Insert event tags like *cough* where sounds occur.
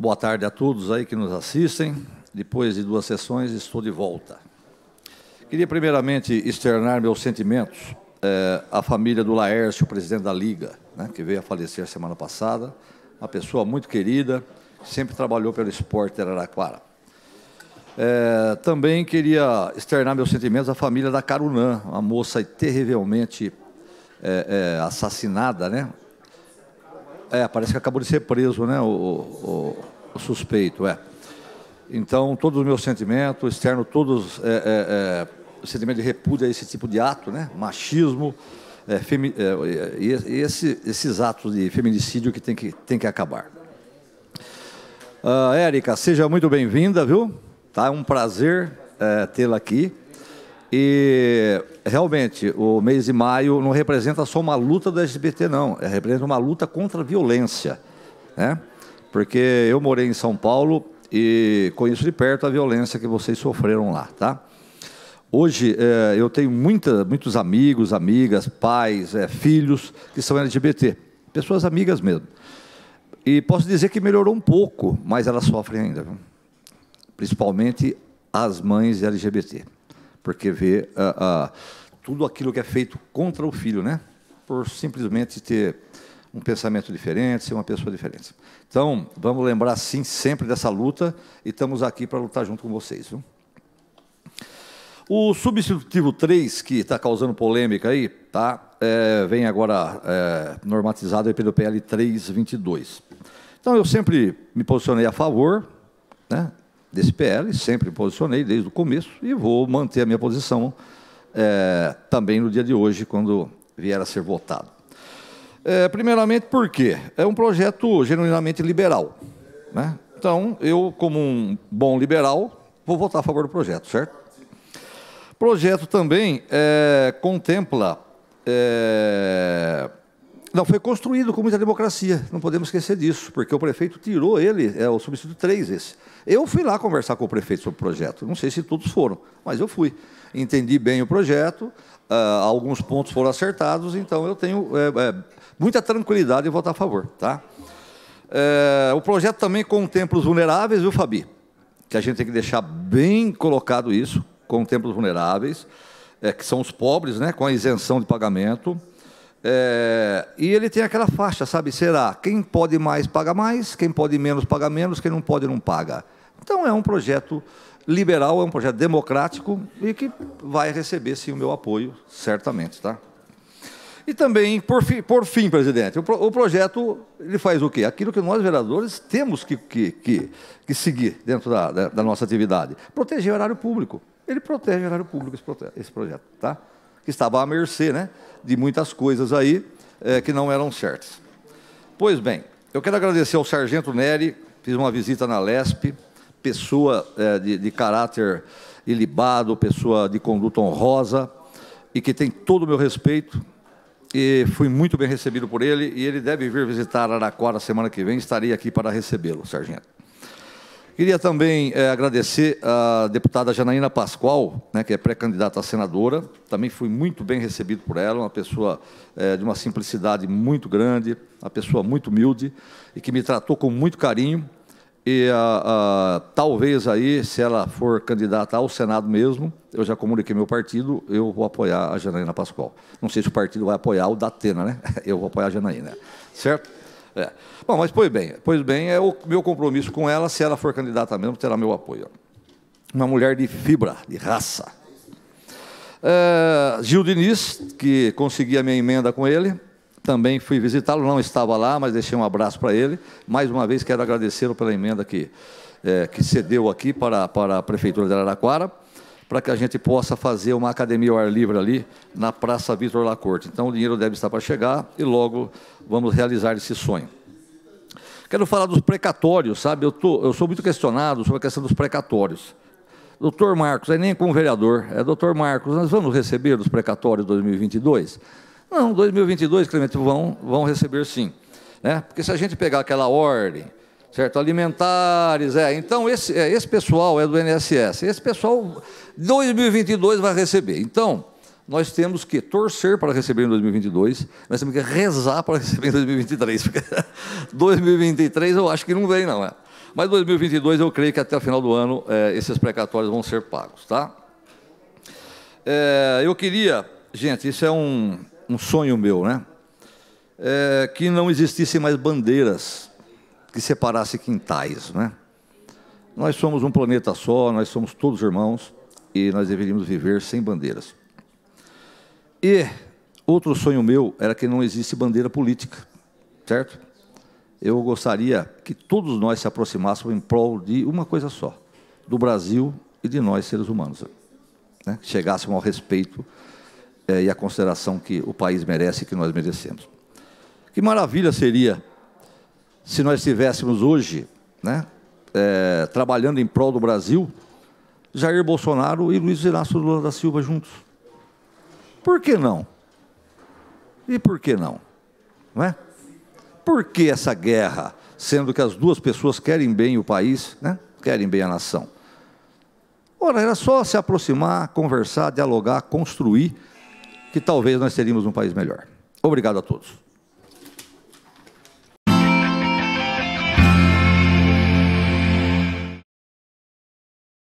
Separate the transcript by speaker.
Speaker 1: boa tarde a todos aí que nos assistem. Depois de duas sessões, estou de volta. Queria primeiramente externar meus sentimentos é, à família do Laércio, presidente da Liga, né, que veio a falecer semana passada, uma pessoa muito querida, sempre trabalhou pelo esporte de Araraquara. É, também queria externar meus sentimentos à família da Carunã, uma moça terrivelmente é, é, assassinada, né? É, parece que acabou de ser preso, né? O, o, suspeito, é. Então, todos os meus sentimentos, externo todos é, é, é, sentimento de repúdio a esse tipo de ato, né? Machismo, é, femi, é, esse, esses atos de feminicídio que tem que, tem que acabar. Uh, Érica, seja muito bem-vinda, viu? Tá é um prazer é, tê-la aqui. E realmente, o mês de maio não representa só uma luta do LGBT, não. É, representa uma luta contra a violência. Né? Porque eu morei em São Paulo e conheço de perto a violência que vocês sofreram lá. Tá? Hoje é, eu tenho muita, muitos amigos, amigas, pais, é, filhos que são LGBT. Pessoas amigas mesmo. E posso dizer que melhorou um pouco, mas elas sofrem ainda. Principalmente as mães LGBT porque vê uh, uh, tudo aquilo que é feito contra o filho, né? Por simplesmente ter um pensamento diferente, ser uma pessoa diferente. Então, vamos lembrar, sim, sempre dessa luta e estamos aqui para lutar junto com vocês. Viu? O substitutivo 3, que está causando polêmica aí, tá, é, vem agora é, normatizado pelo PL 322. Então, eu sempre me posicionei a favor, né, desse PL, sempre posicionei desde o começo e vou manter a minha posição é, também no dia de hoje, quando vier a ser votado. É, primeiramente, porque é um projeto genuinamente liberal. Né? Então, eu, como um bom liberal, vou votar a favor do projeto, certo? O projeto também é, contempla é, não, foi construído com muita democracia, não podemos esquecer disso, porque o prefeito tirou ele, é o substituto 3 esse. Eu fui lá conversar com o prefeito sobre o projeto, não sei se todos foram, mas eu fui. Entendi bem o projeto, uh, alguns pontos foram acertados, então eu tenho é, é, muita tranquilidade em votar a favor. Tá? É, o projeto também contempla os vulneráveis, viu, Fabi? Que a gente tem que deixar bem colocado isso, contempla os vulneráveis, é, que são os pobres, né, com a isenção de pagamento, é, e ele tem aquela faixa, sabe? Será quem pode mais paga mais, quem pode menos paga menos, quem não pode não paga. Então é um projeto liberal, é um projeto democrático e que vai receber sim o meu apoio, certamente, tá? E também, por fim, por fim presidente, o, pro, o, projeto ele faz o quê? Aquilo que nós, vereadores, temos que, que, que, que seguir dentro da, da, da, nossa atividade. Proteger o horário público. Ele protege o horário público, esse, esse projeto, tá? Que estava à mercê, né? de muitas coisas aí é, que não eram certas. Pois bem, eu quero agradecer ao Sargento Nery, fiz uma visita na LESP, pessoa é, de, de caráter ilibado, pessoa de conduta honrosa e que tem todo o meu respeito. E fui muito bem recebido por ele e ele deve vir visitar Araquara semana que vem. Estarei aqui para recebê-lo, sargento. Queria também é, agradecer a deputada Janaína Pascoal, né, que é pré-candidata a senadora. Também fui muito bem recebido por ela, uma pessoa é, de uma simplicidade muito grande, uma pessoa muito humilde e que me tratou com muito carinho. E a, a, talvez aí, se ela for candidata ao Senado mesmo, eu já comuniquei meu partido, eu vou apoiar a Janaína Pascoal. Não sei se o partido vai apoiar o Datena, né? *laughs* Eu vou apoiar a Janaína, certo? É. Bom, mas pois bem, pois bem, é o meu compromisso com ela, se ela for candidata mesmo, terá meu apoio. Uma mulher de fibra, de raça. É, Gil Diniz, que consegui a minha emenda com ele, também fui visitá-lo, não estava lá, mas deixei um abraço para ele. Mais uma vez quero agradecê-lo pela emenda que, é, que cedeu aqui para, para a Prefeitura de Araraquara para que a gente possa fazer uma academia ao ar livre ali na Praça Vitor Lacorte. Então o dinheiro deve estar para chegar e logo vamos realizar esse sonho. Quero falar dos precatórios, sabe? Eu, tô, eu sou muito questionado sobre a questão dos precatórios. Doutor Marcos, é nem como vereador, é doutor Marcos, nós vamos receber os precatórios 2022? Não, 2022, Clemente, vão, vão receber sim. Né? Porque se a gente pegar aquela ordem, certo? Alimentares, é. Então, esse, é, esse pessoal é do INSS. Esse pessoal, 2022, vai receber. Então, nós temos que torcer para receber em 2022, nós temos que rezar para receber em 2023, porque *laughs* 2023 eu acho que não vem, não. É. Mas 2022 eu creio que até o final do ano é, esses precatórios vão ser pagos, tá? É, eu queria, gente, isso é um, um sonho meu, né? É, que não existissem mais bandeiras que separassem quintais, né? Nós somos um planeta só, nós somos todos irmãos e nós deveríamos viver sem bandeiras. E outro sonho meu era que não existe bandeira política, certo? Eu gostaria que todos nós se aproximássemos em prol de uma coisa só, do Brasil e de nós, seres humanos. Né? Chegássemos ao respeito é, e à consideração que o país merece e que nós merecemos. Que maravilha seria se nós estivéssemos hoje, né, é, trabalhando em prol do Brasil, Jair Bolsonaro e Luiz Inácio Lula da Silva juntos. Por que não? E por que não? Não é? Por que essa guerra, sendo que as duas pessoas querem bem o país, né? querem bem a nação? Ora, era só se aproximar, conversar, dialogar, construir, que talvez nós teríamos um país melhor. Obrigado a todos.